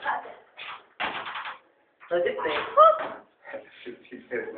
Hadi. Hadi be. Şu tipleri.